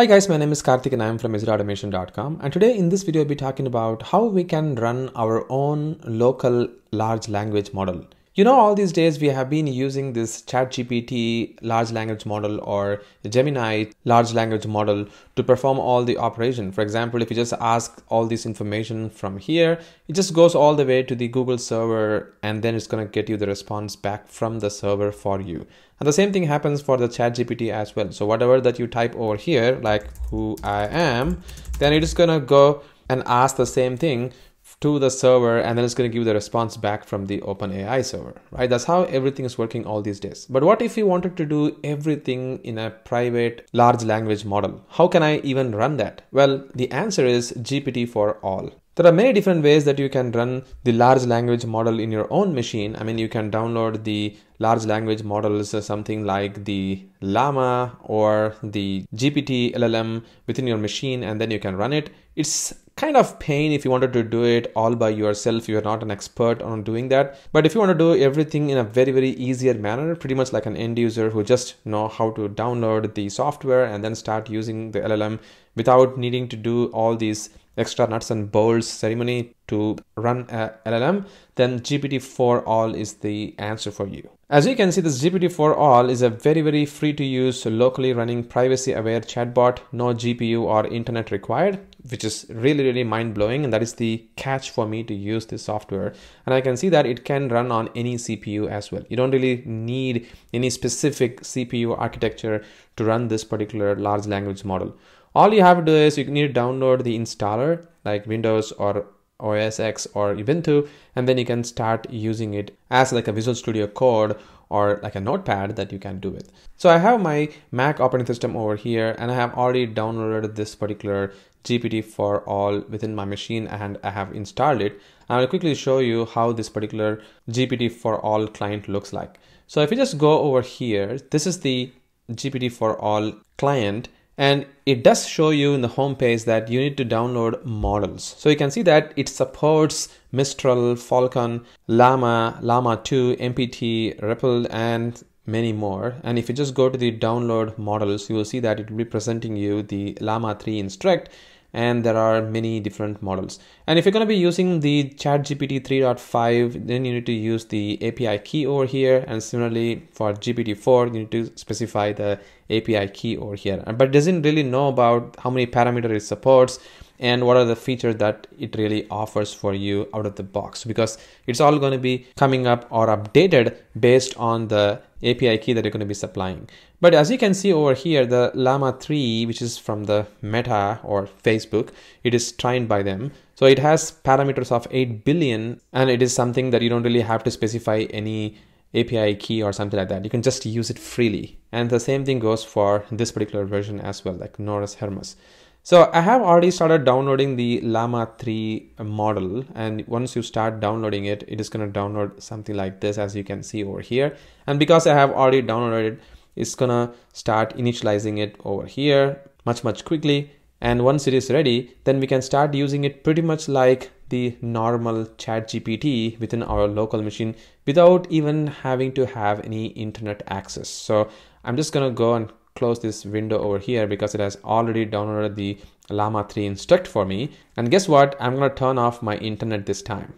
Hi guys, my name is Karthik and I am from ExecuteAutomation.com and today in this video I'll be talking about how we can run our own local large language model. You know all these days we have been using this ChatGPT large language model or Gemini large language model to perform all the operation. For example, if you just ask all this information from here, it just goes all the way to the Google server and then it's going to get you the response back from the server for you. And the same thing happens for the ChatGPT as well. So whatever that you type over here, like who I am, then it is going to go and ask the same thing to the server and then it's going to give the response back from the OpenAI server, right? That's how everything is working all these days. But what if you wanted to do everything in a private large language model? How can I even run that? Well, the answer is GPT4All. There are many different ways that you can run the large language model in your own machine. I mean, you can download the large language models, uh, something like the Llama or the GPT LLM within your machine, and then you can run it. It's kind of pain if you wanted to do it all by yourself. You're not an expert on doing that. But if you want to do everything in a very, very easier manner, pretty much like an end user who just know how to download the software and then start using the LLM without needing to do all these extra nuts and bolts ceremony to run a LLM, then GPT4All is the answer for you. As you can see, this GPT4All is a very, very free to use, locally running privacy aware chatbot, no GPU or internet required, which is really, really mind blowing. And that is the catch for me to use this software. And I can see that it can run on any CPU as well. You don't really need any specific CPU architecture to run this particular large language model all you have to do is you need to download the installer like Windows or OS X or Ubuntu and then you can start using it as like a Visual Studio Code or like a notepad that you can do it. So I have my Mac operating system over here and I have already downloaded this particular GPT4All within my machine and I have installed it. I will quickly show you how this particular GPT4All client looks like. So if you just go over here, this is the GPT4All client and it does show you in the home page that you need to download models. So you can see that it supports Mistral, Falcon, Llama, Llama 2, MPT, Replit, and many more. And if you just go to the download models, you will see that it will be presenting you the Llama 3 Instruct and there are many different models. And if you're going to be using the ChatGPT 3.5, then you need to use the API key over here. And similarly for GPT-4, you need to specify the API key over here. But it doesn't really know about how many parameters it supports and what are the features that it really offers for you out of the box because it's all going to be coming up or updated based on the API key that you're going to be supplying. But as you can see over here, the Llama 3, which is from the Meta or Facebook, it is trained by them. So it has parameters of 8 billion and it is something that you don't really have to specify any API key or something like that. You can just use it freely. And the same thing goes for this particular version as well, like Nous Hermes. So I have already started downloading the Llama 3 model and once you start downloading it, it is going to download something like this as you can see over here. And because I have already downloaded it, it's going to start initializing it over here much, much quickly. And once it is ready, then we can start using it pretty much like the normal chat GPT within our local machine without even having to have any internet access. So I'm just going to go and close this window over here because it has already downloaded the Llama 3 instruct for me. And guess what? I'm going to turn off my internet this time.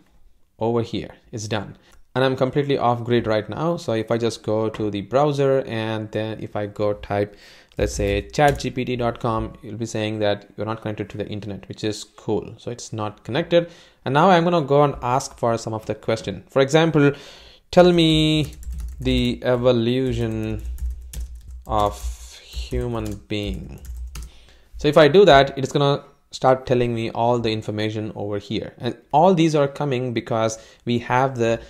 Over here, it's done. And I'm completely off grid right now. So if I just go to the browser and then if I go type, let's say chatgpt.com, you'll be saying that you're not connected to the internet, which is cool. So it's not connected. And now I'm going to go and ask for some of the question. For example, tell me the evolution of human being. So if I do that, it's gonna start telling me all the information over here. And all these are coming because we have the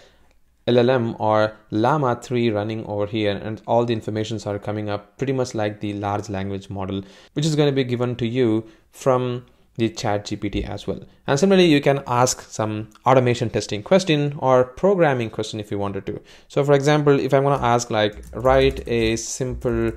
LLM or Llama 3 running over here and all the informations are coming up pretty much like the large language model, which is going to be given to you from the chat GPT as well. And similarly, you can ask some automation testing question or programming question if you wanted to. So for example, if I'm to ask like write a simple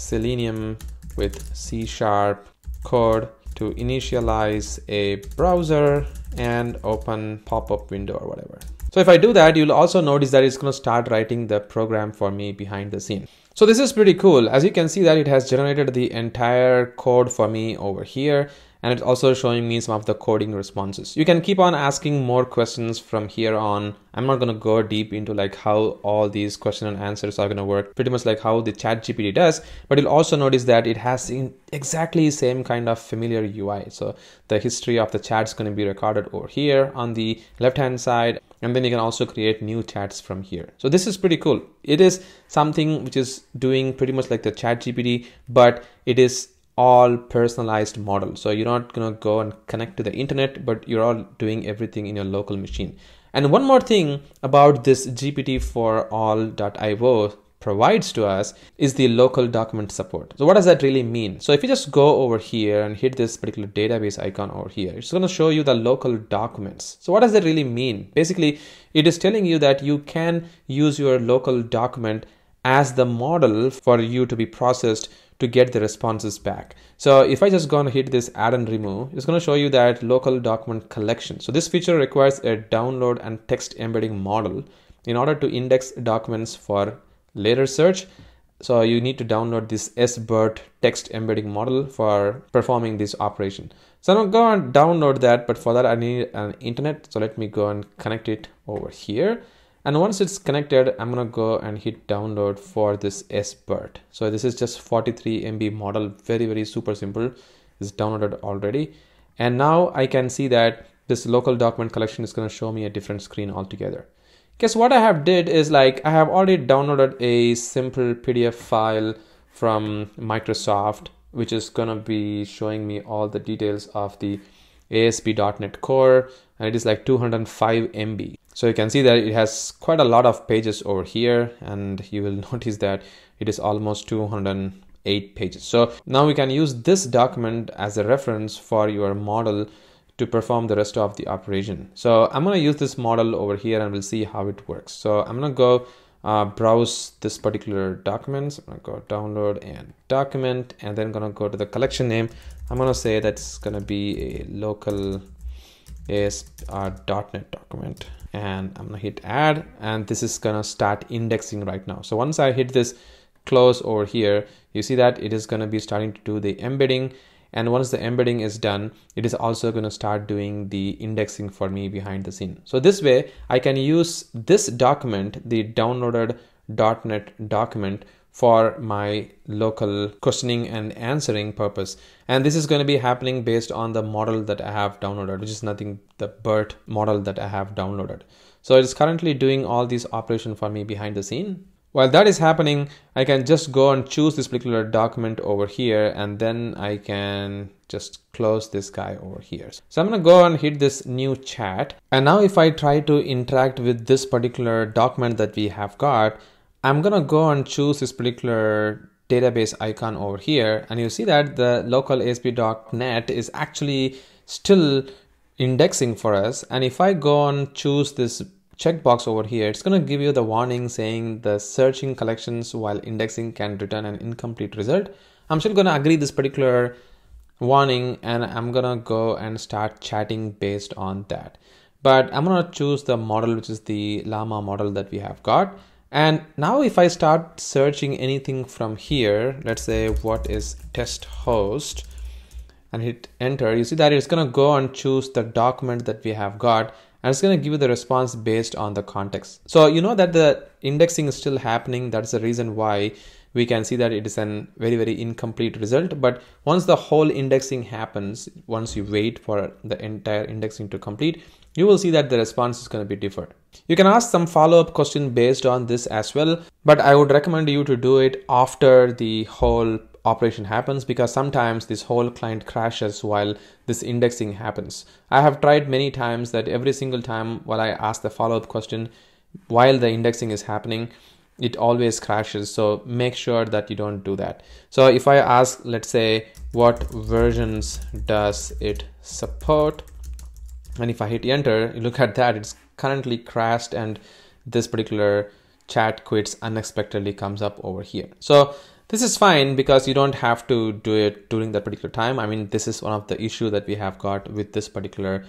Selenium with C sharp code to initialize a browser and open pop-up window or whatever. So if I do that, you'll also notice that it's going to start writing the program for me behind the scene. So this is pretty cool. As you can see that it has generated the entire code for me over here and it's also showing me some of the coding responses. You can keep on asking more questions from here on. I'm not going to go deep into like how all these question and answers are going to work, pretty much like how the chat GPT does, but you'll also notice that it has exactly the same kind of familiar UI. So the history of the chat is going to be recorded over here on the left hand side and then you can also create new chats from here. So this is pretty cool. It is something which is doing pretty much like the chat GPT, but it is all personalized model. So you're not going to go and connect to the internet, but you're all doing everything in your local machine. And one more thing about this GPT4All.io provides to us is the local document support. So what does that really mean? So if you just go over here and hit this particular database icon over here, it's going to show you the local documents. So what does that really mean? Basically, it is telling you that you can use your local document as the model for you to be processed to get the responses back. So if I just go and hit this add and remove, it's going to show you that local document collection. So this feature requires a download and text embedding model in order to index documents for later search. So you need to download this SBERT text embedding model for performing this operation. So I'm going to go and download that, but for that I need an internet. So let me go and connect it over here and once it's connected i'm gonna go and hit download for this SBERT so this is just 43 MB model. Very very super simple. It's downloaded already. And now I can see that this local document collection is going to show me a different screen altogether. Guess what I have did is like I have already downloaded a simple PDF file from Microsoft which is gonna be showing me all the details of the ASP.NET Core and it is like 205 MB so you can see that it has quite a lot of pages over here and you will notice that it is almost 208 pages. So now we can use this document as a reference for your model to perform the rest of the operation. So I'm going to use this model over here and we'll see how it works. So I'm going to go uh, browse this particular documents. I'm going to go download and document and then going to go to the collection name. I'm going to say that's going to be a local ASP.NET document and I'm gonna hit add and this is gonna start indexing right now. So once I hit this close over here, you see that it is gonna be starting to do the embedding and once the embedding is done, it is also gonna start doing the indexing for me behind the scene. So this way I can use this document, the downloaded .NET document for my local questioning and answering purpose. And this is going to be happening based on the model that I have downloaded, which is nothing the BERT model that I have downloaded. So it's currently doing all these operation for me behind the scene. While that is happening, I can just go and choose this particular document over here and then I can just close this guy over here. So I'm gonna go and hit this new chat. And now if I try to interact with this particular document that we have got, I'm gonna go and choose this particular database icon over here and you see that the local ASP.NET is actually still indexing for us. And if I go and choose this checkbox over here it's going to give you the warning saying the searching collections while indexing can return an incomplete result. I'm still going to agree this particular warning and I'm going to go and start chatting based on that. But I'm going to choose the model which is the llama model that we have got and now if I start searching anything from here, let's say what is test host and hit enter, you see that it's going to go and choose the document that we have got and it's going to give you the response based on the context. So you know that the indexing is still happening. That's the reason why we can see that it is a very, very incomplete result. But once the whole indexing happens, once you wait for the entire indexing to complete, you will see that the response is going to be different. You can ask some follow-up question based on this as well, but I would recommend you to do it after the whole operation happens because sometimes this whole client crashes while this indexing happens. I have tried many times that every single time while I ask the follow-up question while the indexing is happening, it always crashes. So make sure that you don't do that. So if I ask, let's say, what versions does it support? And if I hit enter you look at that it's currently crashed and this particular chat quits unexpectedly comes up over here so this is fine because you don't have to do it during that particular time I mean this is one of the issue that we have got with this particular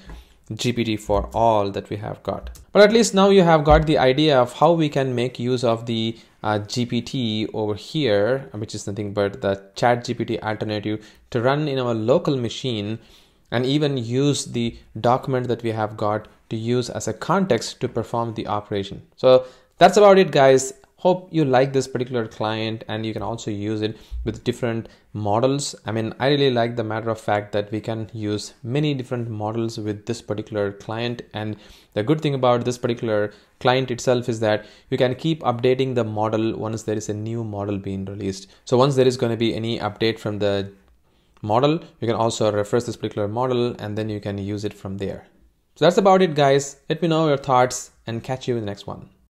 GPT4All that we have got. But at least now you have got the idea of how we can make use of the uh, GPT over here, which is nothing but the chat GPT alternative to run in our local machine and even use the document that we have got to use as a context to perform the operation. So that's about it guys. Hope you like this particular client and you can also use it with different models. I mean i really like the matter of fact that we can use many different models with this particular client. And the good thing about this particular client itself is that you can keep updating the model once there is a new model being released. So once there is going to be any update from the model you can also refresh this particular model and then you can use it from there. So that's about it guys. Let me know your thoughts and catch you in the next one